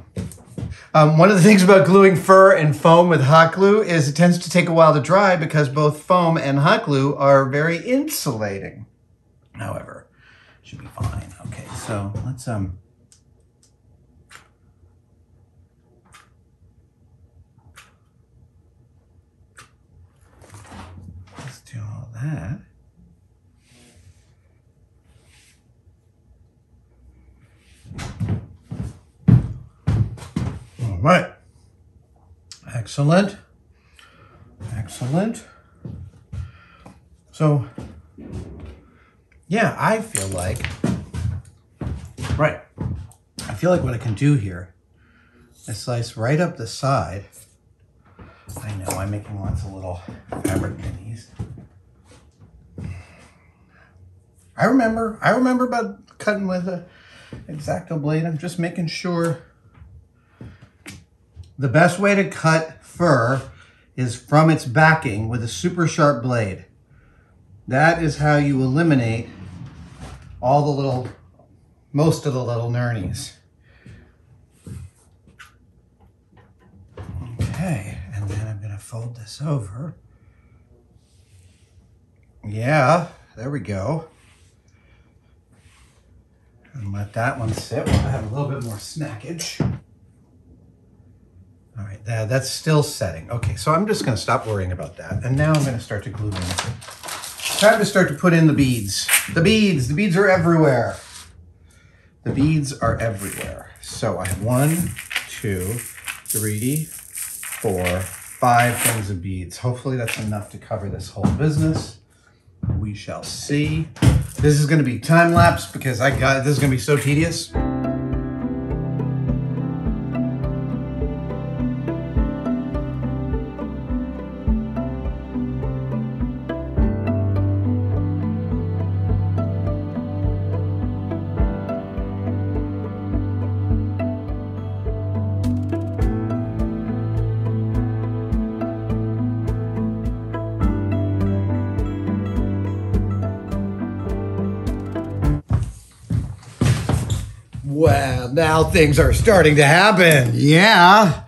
Um, one of the things about gluing fur and foam with hot glue is it tends to take a while to dry because both foam and hot glue are very insulating. However, should be fine. Okay, so let's, um, let's do all that. All right. Excellent. Excellent. So, yeah, I feel like, right. I feel like what I can do here I slice right up the side. I know I'm making lots of little fabric minis. I remember. I remember about cutting with a X-Acto blade. I'm just making sure. The best way to cut fur is from its backing with a super sharp blade. That is how you eliminate all the little, most of the little nurnies. Okay, and then I'm gonna fold this over. Yeah, there we go. And let that one sit while I have a little bit more snackage. All right, that, that's still setting. Okay, so I'm just gonna stop worrying about that. And now I'm gonna start to glue in. Time to start to put in the beads. The beads, the beads are everywhere. The beads are everywhere. So I have one, two, three, four, five things of beads. Hopefully that's enough to cover this whole business. We shall see. This is gonna be time lapse because I got, this is gonna be so tedious. Now things are starting to happen. Yeah.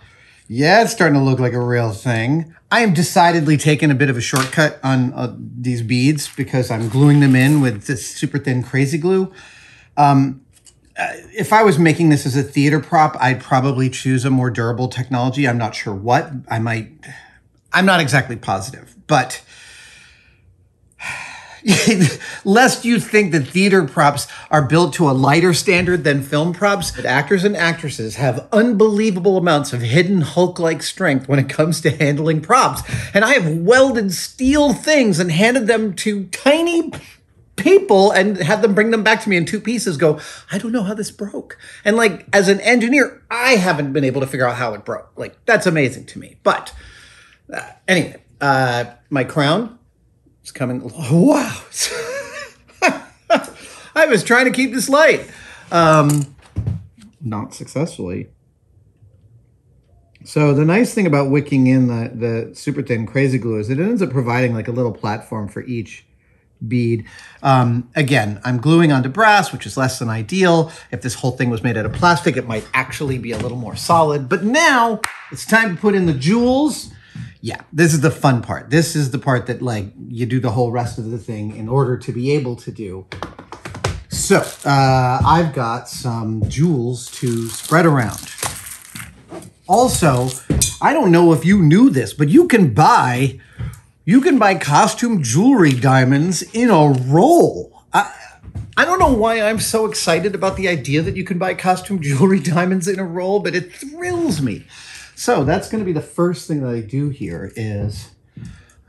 Yeah, it's starting to look like a real thing. I am decidedly taking a bit of a shortcut on uh, these beads because I'm gluing them in with this super thin crazy glue. Um, uh, if I was making this as a theater prop, I'd probably choose a more durable technology. I'm not sure what. I might, I'm not exactly positive, but lest you think that theater props are built to a lighter standard than film props, that actors and actresses have unbelievable amounts of hidden Hulk like strength when it comes to handling props. And I have welded steel things and handed them to tiny people and had them bring them back to me in two pieces go i don't know how this broke. And like as an engineer i haven't been able to figure out how it broke. Like that's amazing to me. But uh, anyway uh my crown it's coming. Wow. I was trying to keep this light. Um, not successfully. So the nice thing about wicking in the, the super thin crazy glue is it ends up providing like a little platform for each bead. Um, again, I'm gluing onto brass, which is less than ideal. If this whole thing was made out of plastic, it might actually be a little more solid. But now it's time to put in the jewels yeah, this is the fun part. This is the part that like you do the whole rest of the thing in order to be able to do. So uh, I've got some jewels to spread around. Also, I don't know if you knew this, but you can buy you can buy costume jewelry diamonds in a roll. I, I don't know why I'm so excited about the idea that you can buy costume jewelry diamonds in a roll, but it thrills me. So that's going to be the first thing that I do here is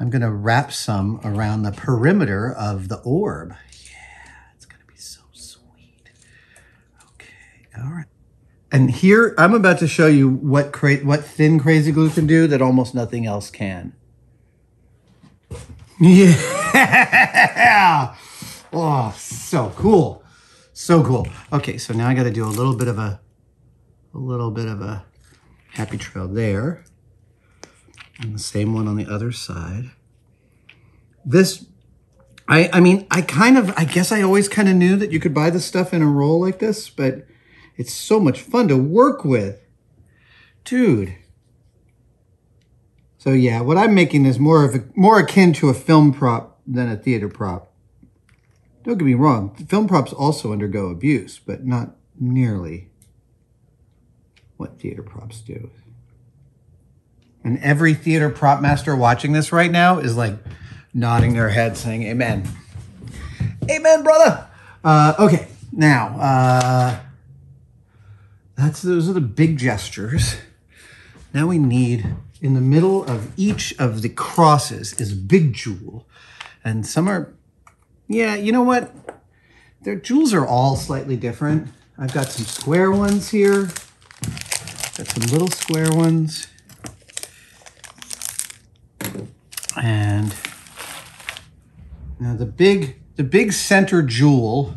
I'm going to wrap some around the perimeter of the orb. Yeah, it's going to be so sweet. Okay, all right. And here I'm about to show you what cra what thin crazy glue can do that almost nothing else can. Yeah. Oh, so cool. So cool. Okay, so now I got to do a little bit of a a little bit of a happy trail there. And the same one on the other side. This, I, I mean, I kind of, I guess I always kind of knew that you could buy the stuff in a roll like this, but it's so much fun to work with. Dude. So yeah, what I'm making is more of a, more akin to a film prop than a theater prop. Don't get me wrong, film props also undergo abuse, but not nearly what theater props do. And every theater prop master watching this right now is like nodding their head saying amen. Amen, brother. Uh, okay, now, uh, that's those are the big gestures. Now we need, in the middle of each of the crosses is a big jewel. And some are, yeah, you know what? Their jewels are all slightly different. I've got some square ones here. Got some little square ones. And now the big the big center jewel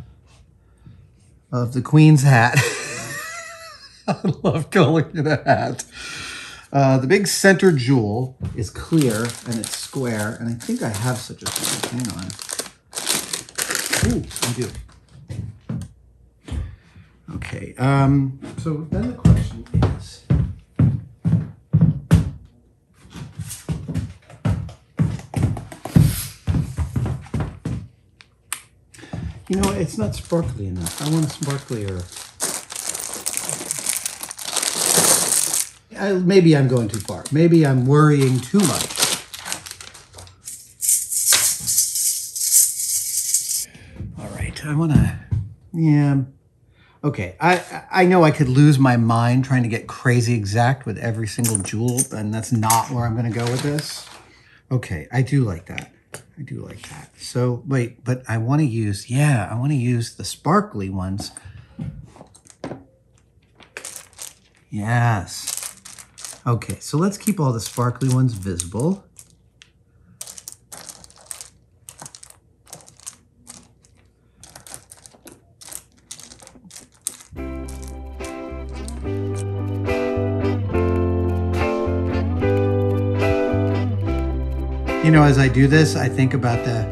of the queen's hat. I love calling it a hat. Uh, the big center jewel is clear and it's square, and I think I have such a thing. Hang on. Ooh, I do. Okay. Um, so then the question is. You know, it's not sparkly enough. I want a sparklier. I, maybe I'm going too far. Maybe I'm worrying too much. All right, I want to. Yeah. Okay, I I know I could lose my mind trying to get crazy exact with every single jewel, and that's not where I'm going to go with this. Okay, I do like that. I do like that. So wait, but I want to use yeah, I want to use the sparkly ones. Yes. Okay, so let's keep all the sparkly ones visible. You know, as I do this, I think about the,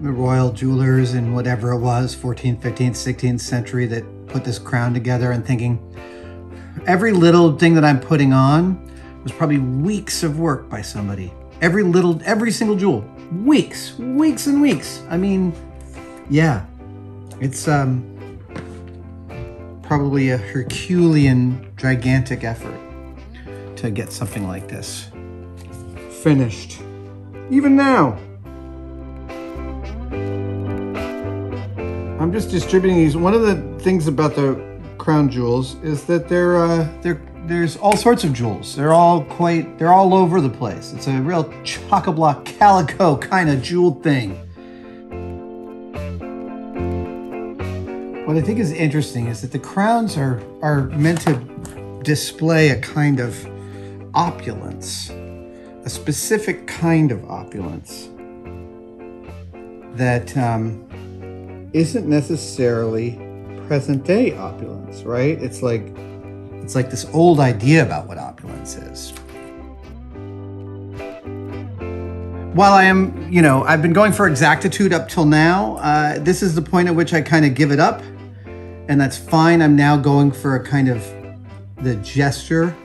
the royal jewelers in whatever it was, 14th, 15th, 16th century that put this crown together and thinking every little thing that I'm putting on was probably weeks of work by somebody. Every little, every single jewel, weeks, weeks and weeks. I mean, yeah, it's um, probably a Herculean, gigantic effort to get something like this finished. Even now. I'm just distributing these. One of the things about the crown jewels is that they're, uh, they're there's all sorts of jewels. They're all quite, they're all over the place. It's a real chock-a-block calico kind of jeweled thing. What I think is interesting is that the crowns are, are meant to display a kind of opulence a specific kind of opulence that um, not necessarily present day opulence, right? It's like it's like this old idea about what opulence is. While I am, you know, I've been going for exactitude up till now, uh, this is the point at which I kind of give it up, and that's fine. I'm now going for a kind of the gesture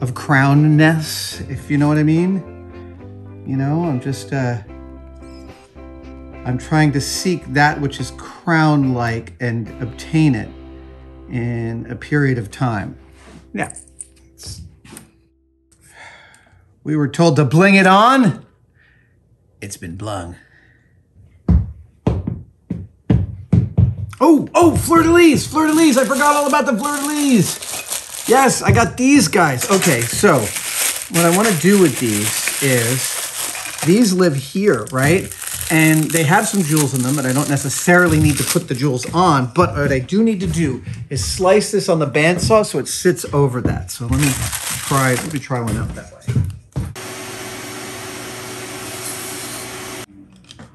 of crownness, if you know what I mean. You know, I'm just, uh, I'm trying to seek that which is crown like and obtain it in a period of time. Yeah. We were told to bling it on. It's been blung. Oh, oh, fleur de lis, fleur de lis. I forgot all about the fleur de lis. Yes, I got these guys. Okay, so what I want to do with these is these live here, right? And they have some jewels in them, and I don't necessarily need to put the jewels on, but what I do need to do is slice this on the bandsaw so it sits over that. So let me try, let me try one out that way.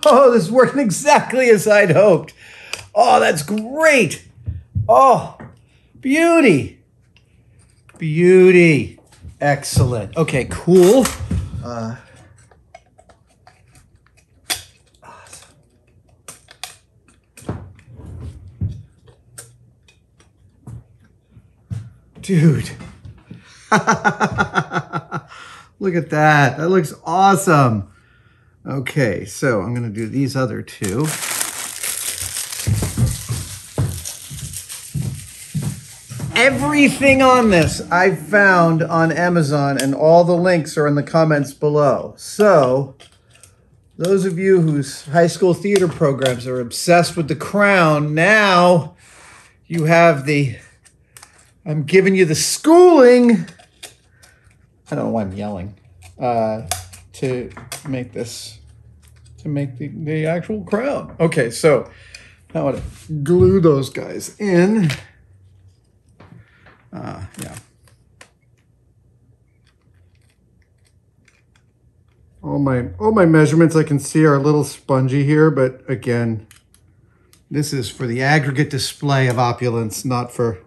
Oh, this is working exactly as I'd hoped. Oh, that's great. Oh, beauty. Beauty. Excellent. Okay, cool. Uh. Dude. Look at that. That looks awesome. Okay, so I'm going to do these other two. Everything on this I found on Amazon, and all the links are in the comments below. So, those of you whose high school theater programs are obsessed with the crown, now you have the. I'm giving you the schooling. I don't know why I'm yelling. Uh, to make this, to make the, the actual crown. Okay, so now I want to glue those guys in. Uh, yeah. All my all my measurements I can see are a little spongy here, but again, This is for the aggregate display of opulence, not for.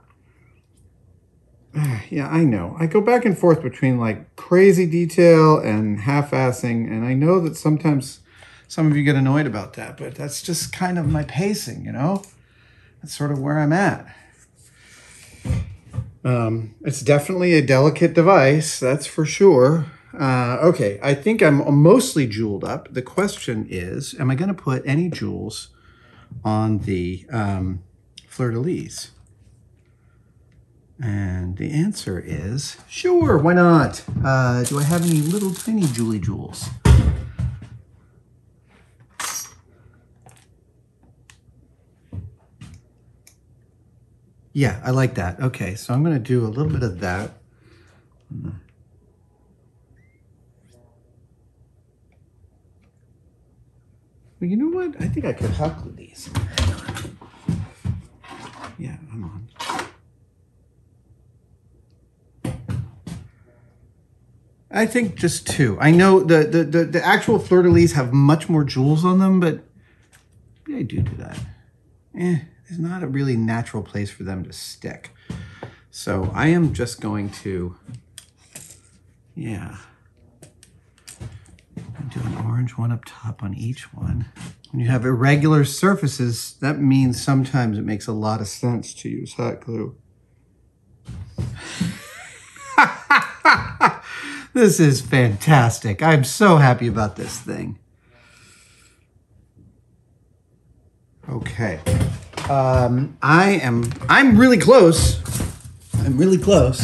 yeah, I know. I go back and forth between like crazy detail and half-assing, and I know that sometimes Some of you get annoyed about that, but that's just kind of my pacing, you know? That's sort of where I'm at. Um, it's definitely a delicate device, that's for sure. Uh, okay, I think I'm mostly jeweled up. The question is Am I going to put any jewels on the um, fleur de lis? And the answer is sure, why not? Uh, do I have any little tiny Julie jewels? Yeah, I like that. Okay, so I'm to do a little bit of that. Well, you know what? I think I could huckle these. Yeah, I'm on. I think just two. I know the the the, the actual fleur de lis have much more jewels on them, but I do do that. Eh, there's not a really natural place for them to stick. So I am just going to, yeah. Do an orange one up top on each one. When you have irregular surfaces, that means sometimes it makes a lot of sense to use hot glue. this is fantastic. I'm so happy about this thing. Okay. Um, I am I'm really close. I'm really close.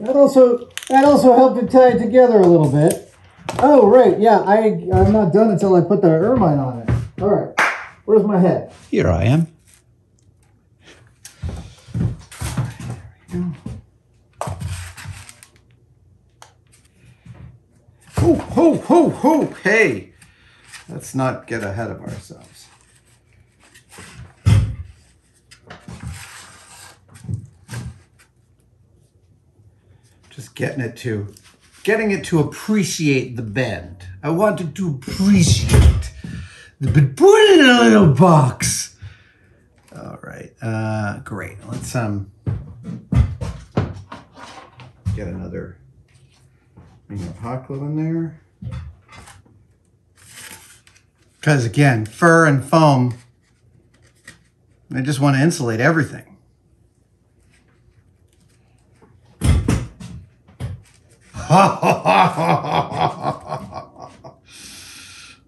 That also that also helped it tie it together a little bit. Oh right, yeah. I I'm not done until I put the ermine on it. All right, where's my head? Here I am. Ho, ho, ho, hey. Let's not get ahead of ourselves. Just getting it to, getting it to appreciate the bend. I wanted to appreciate the but put it in a little box. All right, uh, great. Let's um get another ring of hot glue in there. Because again, fur and foam, they just want to insulate everything.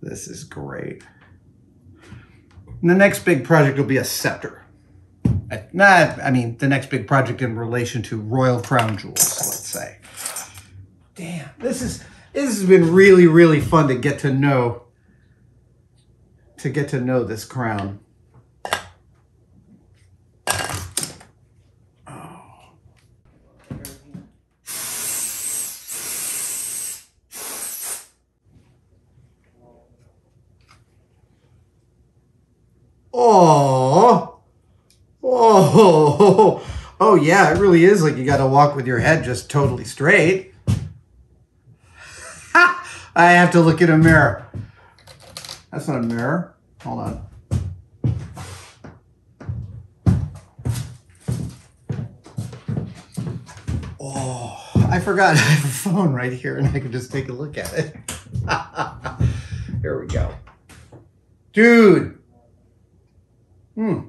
this is great. And the next big project will be a scepter. I, nah, I mean, the next big project in relation to royal crown jewels, let's say. Damn, this is this has been really, really fun to get to know to get to know this crown. Oh, oh, oh, oh, yeah, it really is like you got to walk with your head just totally straight. I have to look in a mirror. That's not a mirror. Hold on. Oh, I forgot I have a phone right here and I can just take a look at it. here we go. Dude. Hmm.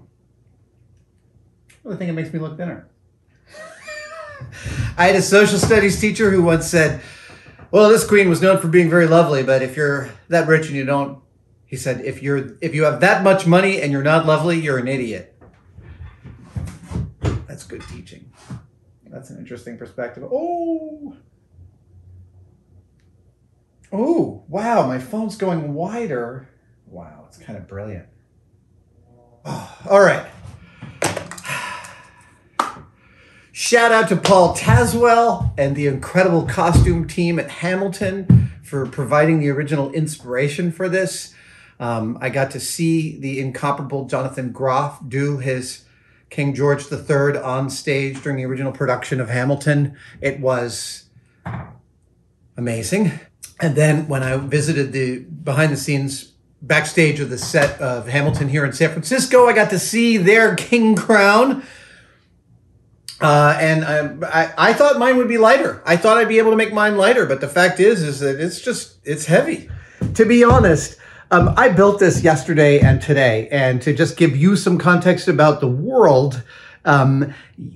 I think it makes me look thinner. I had a social studies teacher who once said, well, this queen was known for being very lovely, but if you're that rich and you don't, he said, if you're if you have that much money and you're not lovely, you're an idiot. That's good teaching. That's an interesting perspective. Oh. Oh, wow, my phone's going wider. Wow, it's kind of brilliant. Oh, all right. Shout out to Paul Tazewell and the incredible costume team at Hamilton for providing the original inspiration for this. Um, I got to see the incomparable Jonathan Groff do his King George III on stage during the original production of Hamilton. It was amazing. And then when I visited the behind the scenes backstage of the set of Hamilton here in San Francisco, I got to see their king crown. Uh, and I, I, I thought mine would be lighter. I thought I'd be able to make mine lighter, but the fact is, is that it's just it's heavy. To be honest, um, I built this yesterday and today, and to just give you some context about the world. Um,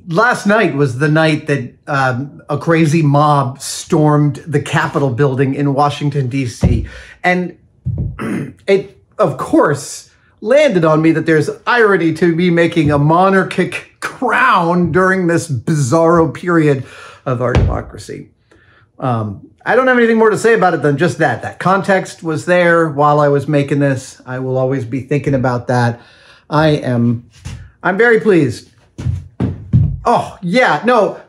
last night was the night that um, a crazy mob stormed the Capitol building in Washington, D.C. And it, of course, landed on me that there's irony to be making a monarchic crown during this bizarro period of our democracy. Um, I don't have anything more to say about it than just that. That context was there while I was making this. I will always be thinking about that. I am, I'm very pleased. Oh, yeah, no,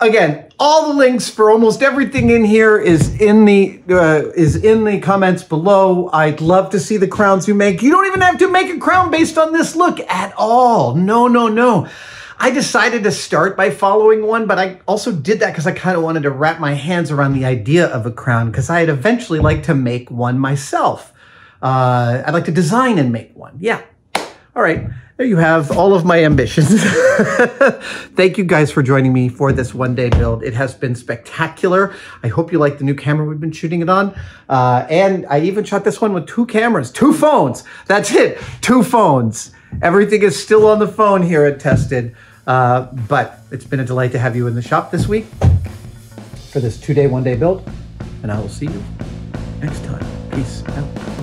again, all the links for almost everything in here is in the uh, is in the comments below. I'd love to see the crowns you make. You don't even have to make a crown based on this look at all. No, no, no. I decided to start by following one, but I also did that because I kind of wanted to wrap my hands around the idea of a crown because I'd eventually like to make one myself. Uh, I'd like to design and make one. Yeah. All right. There you have all of my ambitions. Thank you guys for joining me for this one day build. It has been spectacular. I hope you like the new camera we've been shooting it on. Uh, and I even shot this one with two cameras, two phones. That's it, two phones. Everything is still on the phone here at Tested. Uh, but it's been a delight to have you in the shop this week for this two day, one day build. And I will see you next time. Peace out.